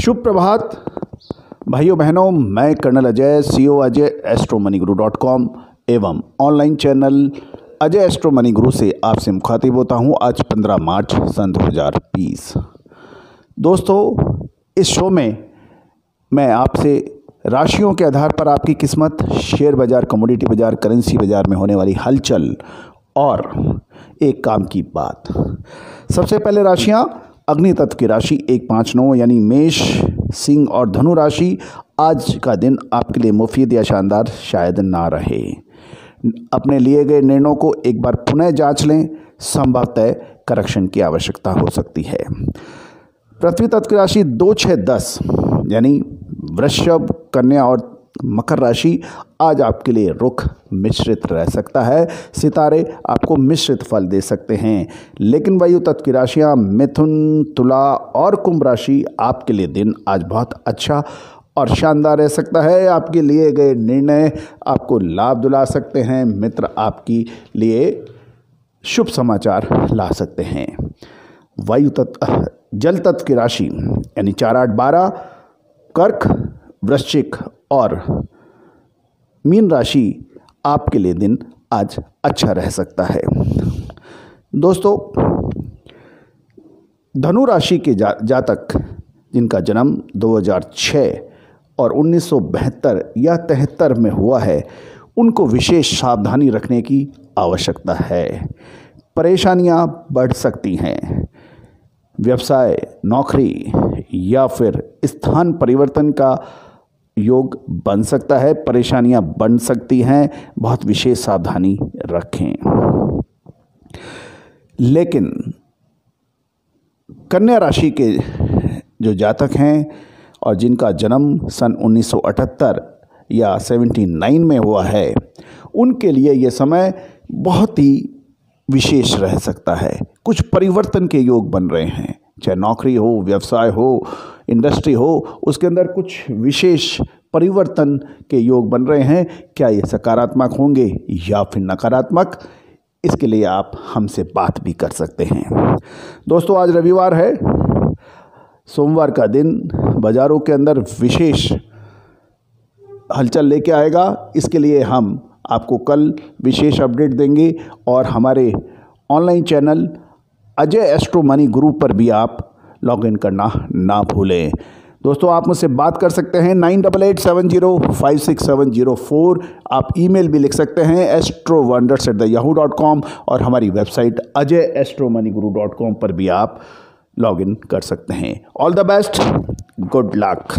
शुभ प्रभात भाइयों बहनों मैं colonel Ajay CO Ajay astro money guru dot com एवं online channel Ajay astro money guru से आपसे मुखातिब होता हूँ आज 15 मार्च सन 2020 दोस्तों, इस शो में मैं आपसे राशियों के आधार पर आपकी किस्मत शेयर बाज़ार कमोडिटी बाज़ार करेंसी बाज़ार में होने वाली हलचल और एक काम की बात। सबसे पहले राशियाँ अग्नि तत्व की राशि एक पाँच नौ, यानी मेष, सिंह और धनु राशि आज का दिन आपके लिए मुफीद या शानदार शायद ना रहे। अपने लिए गए निर्णयों को एक बार पुनः जाँच लें। संभवतः करेक्शन की आवश्यकता हो सकती है। पृथ्वी तत्व की राशि दो छः दस, यानी वृषभ, कन्या और मकर राशि आज आपके लिए रुख मिश्रित रह सकता है। सितारे आपको मिश्रित फल दे सकते हैं। लेकिन वायु तत्व की राशियाँ मिथुन, तुला और कुंभ राशि आपके लिए दिन आज बहुत अच्छा और शानदार रह सकता है। आपके लिए गए निर्णय आपको लाभ दिला सकते हैं। मित्र आपकी लिए शुभ समाचार ला सकते हैं। वायु तत्व, जल तत्व की राशि, यानी चार आठ बारह, कर्क वृश्चिक और मीन राशि आपके लिए दिन आज अच्छा रह सकता है। दोस्तों धनु राशि के जा, जातक जिनका जन्म 2006 और 1972 या तिहत्तर में हुआ है उनको विशेष सावधानी रखने की आवश्यकता है। परेशानियाँ बढ़ सकती हैं। व्यवसाय नौकरी या फिर स्थान परिवर्तन का योग बन सकता है, परेशानियाँ बन सकती हैं, बहुत विशेष सावधानी रखें। लेकिन कन्या राशि के जो जातक हैं और जिनका जन्म सन 1978 या 79 में हुआ है, उनके लिए ये समय बहुत ही विशेष रह सकता है। कुछ परिवर्तन के योग बन रहे हैं। चाहे नौकरी हो, व्यवसाय हो इंडस्ट्री हो, उसके अंदर कुछ विशेष परिवर्तन के योग बन रहे हैं। क्या ये सकारात्मक होंगे या फिर नकारात्मक? इसके लिए आप हमसे बात भी कर सकते हैं। दोस्तों, आज रविवार है। सोमवार का दिन बाज़ारों के अंदर विशेष हलचल लेके आएगा। इसके लिए हम आपको कल विशेष अपडेट देंगे और हमारे online channel Ajay astro money group पर भी आप लॉग इन करना ना भूलें। दोस्तों, आप मुझसे बात कर सकते हैं nine double eight seven zero five six seven zero four. आप ईमेल भी लिख सकते हैं astro wonders at the Yahoo dot com और हमारी website Ajay astro money guru dot com पर भी आप लॉग इन कर सकते हैं। All the best good luck